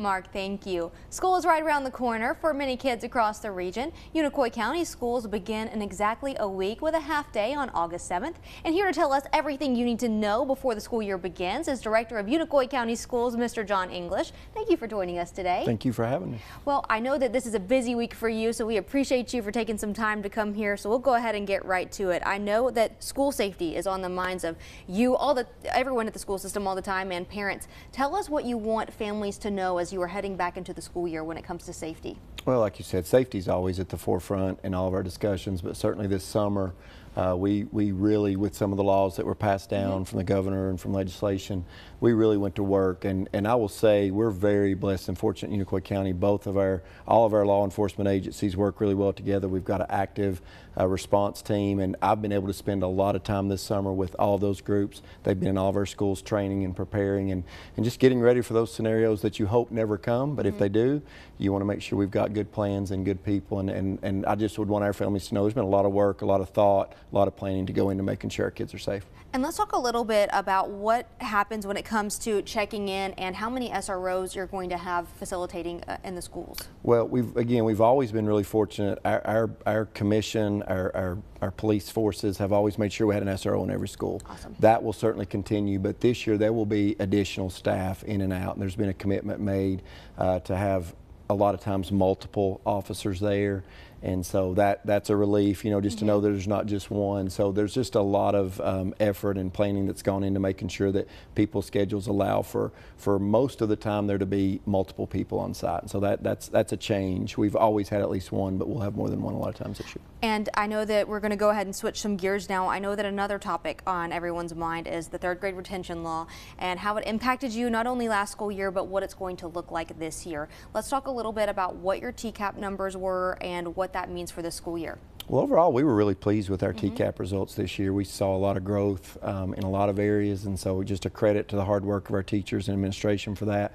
Mark, thank you. School is right around the corner for many kids across the region. Unicoi County schools begin in exactly a week with a half day on August 7th. And here to tell us everything you need to know before the school year begins is Director of Unicoi County Schools, Mr. John English. Thank you for joining us today. Thank you for having me. Well, I know that this is a busy week for you, so we appreciate you for taking some time to come here. So we'll go ahead and get right to it. I know that school safety is on the minds of you, all the everyone at the school system all the time, and parents. Tell us what you want families to know as you are heading back into the school year when it comes to safety? Well, like you said, safety is always at the forefront in all of our discussions, but certainly this summer, uh, we, we really, with some of the laws that were passed down mm -hmm. from the governor and from legislation, we really went to work. And, and I will say we're very blessed and fortunate in Unicoi County. Both of our, all of our law enforcement agencies work really well together. We've got an active uh, response team, and I've been able to spend a lot of time this summer with all those groups. They've been in all of our schools training and preparing and, and just getting ready for those scenarios that you hope never come. But mm -hmm. if they do, you want to make sure we've got good plans and good people. And, and, and I just would want our families to know there's been a lot of work, a lot of thought, a lot of planning to go into making sure our kids are safe. And let's talk a little bit about what happens when it comes to checking in and how many SROs you're going to have facilitating uh, in the schools. Well, we've again, we've always been really fortunate. Our, our, our commission, our, our, our, police forces have always made sure we had an SRO in every school. Awesome. That will certainly continue, but this year there will be additional staff in and out, and there's been a commitment made uh, to have a lot of times multiple officers there and so that that's a relief you know just mm -hmm. to know mm-hmm. there's not just one. So there's just a lot of um, effort and planning that's gone into making sure that people's schedules allow for for most of the time there to be multiple people on site. And so that that's that's a change. We've always had at least one but we'll have more than one a lot of times this year. And I know that we're going to go ahead and switch some gears now. I know that another topic on everyone's mind is the third grade retention law and how it impacted you not only last school year but what it's going to look like this year. Let's talk a little bit about what your TCAP numbers were and what what that means for the school year. Well, overall, we were really pleased with our mm -hmm. TCAP results this year. We saw a lot of growth um, in a lot of areas, and so just a credit to the hard work of our teachers and administration for that.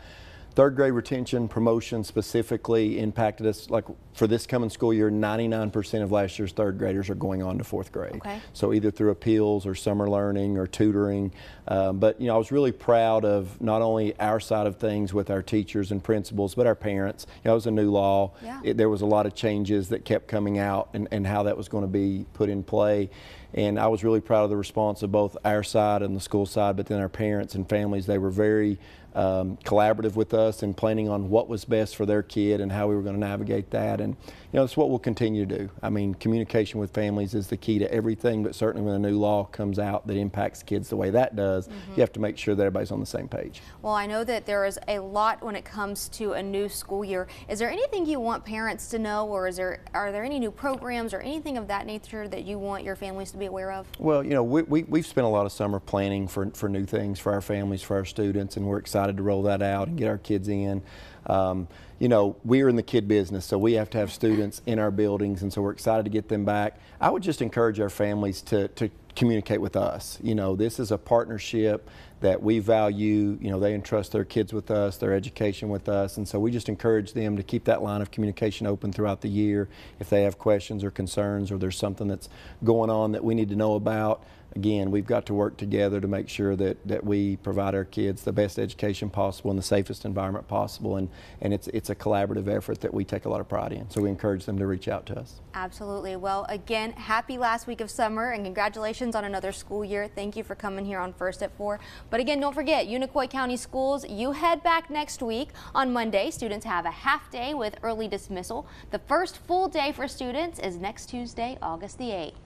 Third grade retention promotion specifically impacted us. Like for this coming school year, 99% of last year's third graders are going on to fourth grade. Okay. So either through appeals or summer learning or tutoring. Um, but you know, I was really proud of not only our side of things with our teachers and principals, but our parents. You know, it was a new law. Yeah. It, there was a lot of changes that kept coming out and, and how that was going to be put in play. And I was really proud of the response of both our side and the school side, but then our parents and families. They were very um, collaborative with us and planning on what was best for their kid and how we were going to navigate that. And, you know, that's what we'll continue to do. I mean, communication with families is the key to everything, but certainly when a new law comes out that impacts kids the way that does, mm -hmm. you have to make sure that everybody's on the same page. Well, I know that there is a lot when it comes to a new school year. Is there anything you want parents to know, or is there are there any new programs or anything of that nature that you want your families to be aware of? Well, you know, we, we, we've spent a lot of summer planning for, for new things for our families, for our students, and we're excited to roll that out and get our kids in. Um, you know, we're in the kid business, so we have to have students in our buildings, and so we're excited to get them back. I would just encourage our families to, to communicate with us. You know, this is a partnership that we value. You know, they entrust their kids with us, their education with us, and so we just encourage them to keep that line of communication open throughout the year. If they have questions or concerns or there's something that's going on that we need to know about, again, we've got to work together to make sure that, that we provide our kids the best education possible in the safest environment possible. And, and it's, it's a collaborative effort that we take a lot of pride in. So we encourage them to reach out to us. Absolutely. Well, again, happy last week of summer and congratulations on another school year. Thank you for coming here on First at 4. But again, don't forget, Unicoi County Schools, you head back next week. On Monday, students have a half day with early dismissal. The first full day for students is next Tuesday, August the 8th.